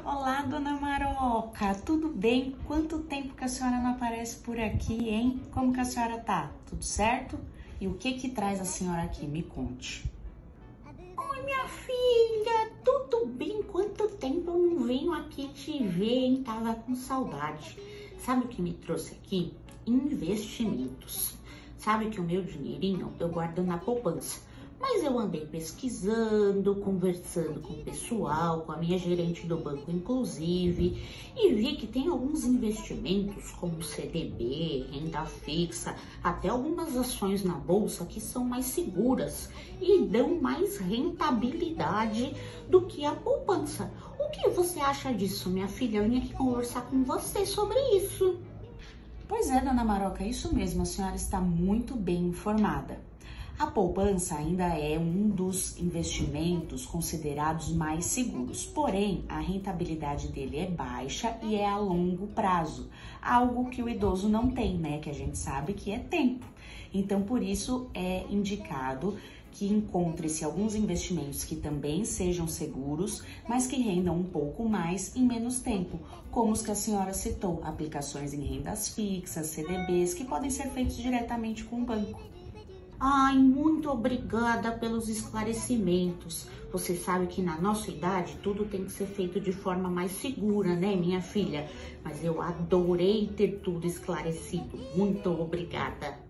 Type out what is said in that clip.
Olá, dona Maroca, tudo bem? Quanto tempo que a senhora não aparece por aqui, hein? Como que a senhora tá? Tudo certo? E o que que traz a senhora aqui? Me conte. Oi, minha filha, tudo bem? Quanto tempo eu não venho aqui te ver, hein? Tava com saudade. Sabe o que me trouxe aqui? Investimentos. Sabe que o meu dinheirinho eu guardo na poupança mas eu andei pesquisando, conversando com o pessoal, com a minha gerente do banco, inclusive, e vi que tem alguns investimentos como CDB, renda fixa, até algumas ações na bolsa que são mais seguras e dão mais rentabilidade do que a poupança. O que você acha disso, minha filha? Eu vim aqui conversar com você sobre isso. Pois é, dona Maroca, isso mesmo, a senhora está muito bem informada. A poupança ainda é um dos investimentos considerados mais seguros, porém a rentabilidade dele é baixa e é a longo prazo, algo que o idoso não tem, né? Que a gente sabe que é tempo. Então, por isso é indicado que encontre-se alguns investimentos que também sejam seguros, mas que rendam um pouco mais em menos tempo, como os que a senhora citou, aplicações em rendas fixas, CDBs, que podem ser feitos diretamente com o banco. Ai, muito obrigada pelos esclarecimentos. Você sabe que na nossa idade tudo tem que ser feito de forma mais segura, né, minha filha? Mas eu adorei ter tudo esclarecido. Muito obrigada.